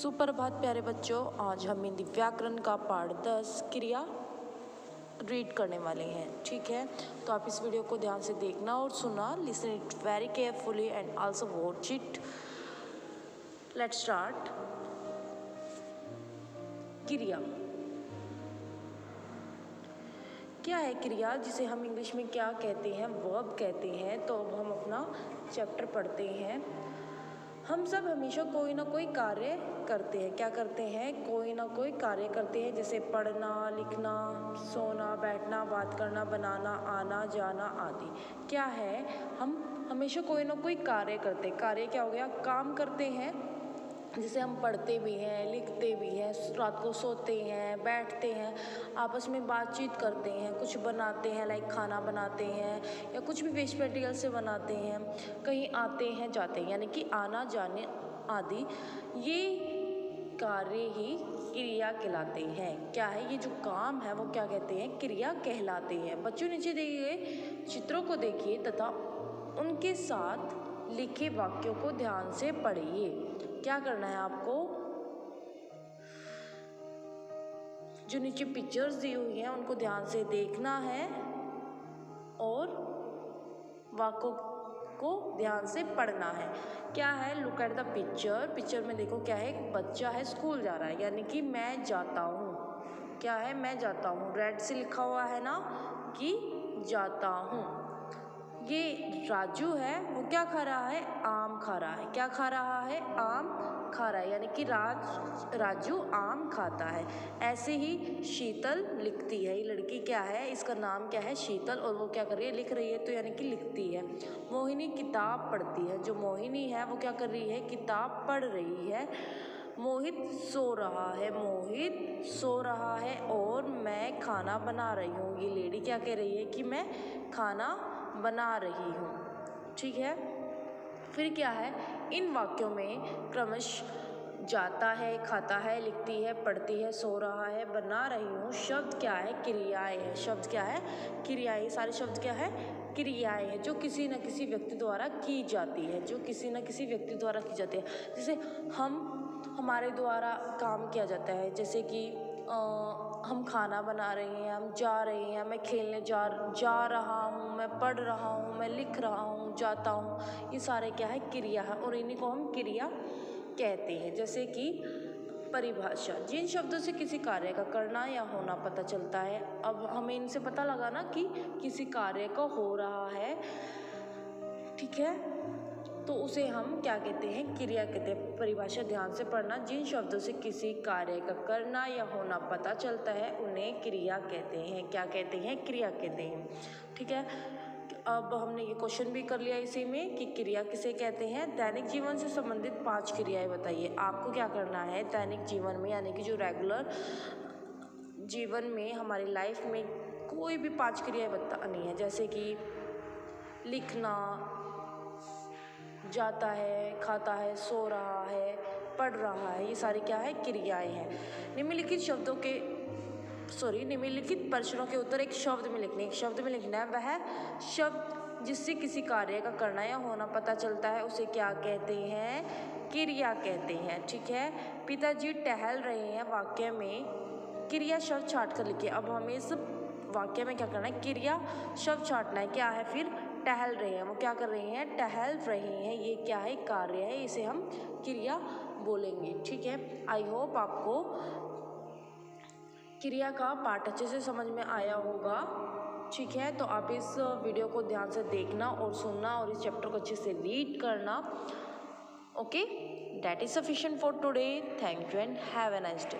सुप्रभात प्यारे बच्चों, आज हम हिंदी व्याकरण का पाठ दस क्रिया रीड करने वाले हैं, ठीक है? तो आप इस वीडियो को ध्यान से देखना और सुनना। Listen it very carefully and also watch it let start क्रिया। क्या है क्रिया? जिसे हम इंग्लिश में क्या कहते हैं वर्ब कहते हैं तो अब हम अपना चैप्टर पढ़ते हैं। हम सब हमेशा कोई ना कोई कार्य करते हैं। क्या करते हैं? कोई ना कोई कार्य करते हैं, जैसे पढ़ना, लिखना, सोना, बैठना, बात करना, बनाना, आना, जाना आदि। क्या है? हम हमेशा कोई ना कोई कार्य करते कार्य क्या हो गया? काम करते हैं। जैसे हम पढ़ते भी हैं, लिखते भी हैं, रात को सोते हैं, बैठते हैं, आपस में बातचीत करते हैं, कुछ बनाते हैं लाइक खाना बनाते हैं, या कुछ भी वेस्ट मटेरियल से बनाते हैं, कहीं आते हैं, जाते हैं। यानी कि आना, जाने आदि, ये कार्य ही क्रिया कहलाते हैं। क्या है? ये जो काम है, वो क्या कहते हैं? क्रिया कहलाते हैं। बच्चों, नीचे दिए गए चित्रों को देखिए तथा उनके साथ लिखे वाक्यों को ध्यान से पढ़िए। क्या करना है आपको? जो नीचे पिक्चर्स दी हुई हैं, उनको ध्यान से देखना है और वाक्यों को ध्यान से पढ़ना है। क्या है? Look at the picture picture में देखो क्या है? एक बच्चा है स्कूल जा रहा है। यानी कि मैं जाता हूँ। क्या है? मैं जाता हूँ। रेड से लिखा हुआ है ना कि जाता हूँ। ये राजू है, वो क्या खा रहा है? आम खा रहा है। क्या खा रहा है? आम खा रहा है। यानी कि राज, राजू आम खाता है। ऐसे ही शीतल लिखती है। ये लड़की क्या है? इसका नाम क्या है? शीतल। और वो क्या कर रही है? लिख रही है तो यानी कि लिखती है। मोहिनी किताब पढ़ती है। जो मोहिनी है, वो क्या कर रही है? किताब पढ़ रही है। मोहित सो रहा है। मोहित सो रहा है और मैं खाना बना रही हूँ। ये लेडी क्या कह रही है कि मैं खाना बना रही हूँ। ठीक है? फिर क्या है? इन वाक्यों में क्रमश जाता है, खाता है, लिखती है, पढ़ती है, सो रहा है, बना रही हूँ। शब्द क्या है? क्रियाएँ हैं। शब्द क्या है? क्रियाएँ। सारे शब्द क्या है? क्रियाएँ हैं, जो किसी न किसी व्यक्ति द्वारा की जाती है, जो किसी न किसी व्यक्ति द्वारा की जाती है। जैसे हम, हमारे द्वारा काम किया जाता है, जैसे कि हम खाना बना रहे हैं, हम जा रहे हैं, मैं खेलने जा जा रहा हूँ, मैं पढ़ रहा हूँ, मैं लिख रहा हूँ, जाता हूँ। ये सारे क्या है? क्रिया है और इन्हीं को हम क्रिया कहते हैं। जैसे कि परिभाषा, जिन शब्दों से किसी कार्य का करना या होना पता चलता है, अब हमें इनसे पता लगा ना कि किसी कार्य का हो रहा है। ठीक है? तो उसे हम क्या कहते हैं? क्रिया कहते हैं। परिभाषा ध्यान से पढ़ना, जिन शब्दों से किसी कार्य का करना या होना पता चलता है, उन्हें क्रिया कहते हैं। क्या कहते हैं? क्रिया कहते हैं। ठीक है? अब हमने ये क्वेश्चन भी कर लिया इसी में कि क्रिया किसे कहते हैं? दैनिक जीवन से संबंधित पाँच क्रियाएँ बताइए। आपको क्या करना है? दैनिक जीवन में, यानी कि जो रेगुलर जीवन में, हमारी लाइफ में कोई भी पाँच क्रियाएँ बतानी है। जैसे कि लिखना जाता है, खाता है, सो रहा है, पढ़ रहा है, ये सारी क्या है? क्रियाएँ हैं। निम्नलिखित शब्दों के सॉरी निम्नलिखित प्रश्नों के उत्तर एक शब्द में लिखने, एक शब्द में लिखना है। वह शब्द जिससे किसी कार्य का करना या होना पता चलता है, उसे क्या कहते हैं? क्रिया कहते हैं, ठीक है? पिताजी टहल रहे हैं वाक्य में, क्रिया शब्द छाट कर लिखिए। अब हमें इस वाक्य में क्या करना है? क्रिया शब्द छाटना है। क्या है फिर? टहल रहे हैं। वो क्या कर रहे हैं? टहल रहे हैं। ये क्या है? कार्य है। इसे हम क्रिया बोलेंगे। ठीक है? आई होप आपको क्रिया का पाठ अच्छे से समझ में आया होगा। ठीक है? तो आप इस वीडियो को ध्यान से देखना और सुनना और इस चैप्टर को अच्छे से रीड करना। Okay that is sufficient for today thank you and have a nice day